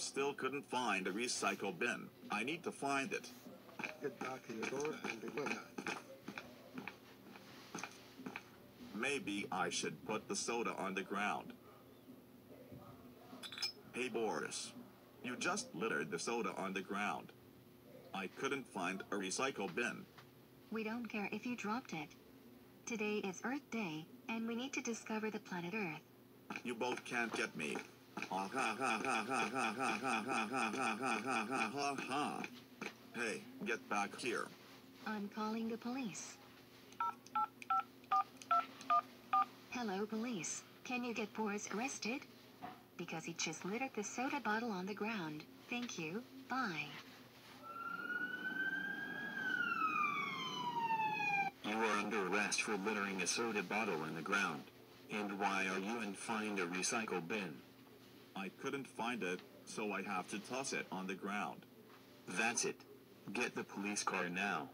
still couldn't find a recycle bin. I need to find it. Get back to your door and deliver. Maybe I should put the soda on the ground. Hey Boris. You just littered the soda on the ground. I couldn't find a recycle bin. We don't care if you dropped it. Today is Earth Day, and we need to discover the planet Earth. You both can't get me. Hey, get back here. I'm calling the police. Hello, police. Can you get Boris arrested? Because he just littered the soda bottle on the ground. Thank you. Bye. You are under arrest for littering a soda bottle on the ground. And why are you in find a recycle bin? I couldn't find it, so I have to toss it on the ground. That's it. Get the police car now.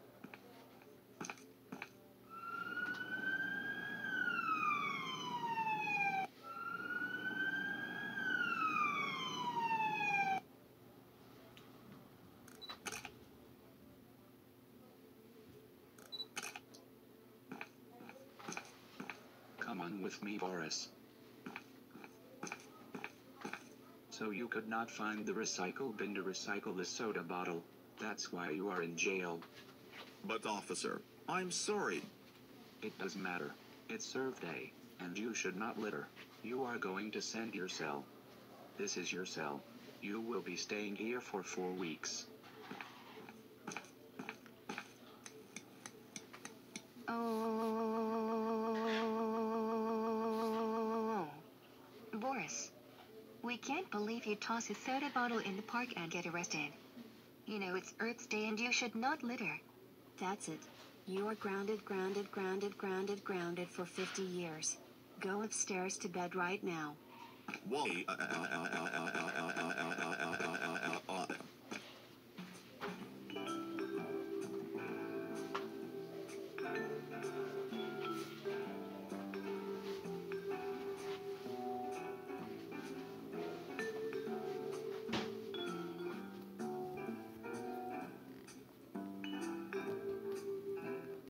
Come on with me, Boris. So you could not find the recycle bin to recycle the soda bottle. That's why you are in jail. But officer, I'm sorry. It does matter. It's Earth Day, and you should not litter. You are going to send your cell. This is your cell. You will be staying here for four weeks. Oh. Boris. We can't believe you toss a soda bottle in the park and get arrested. You know it's Earth's Day and you should not litter. That's it. You are grounded, grounded, grounded, grounded, grounded for 50 years. Go upstairs to bed right now. Why?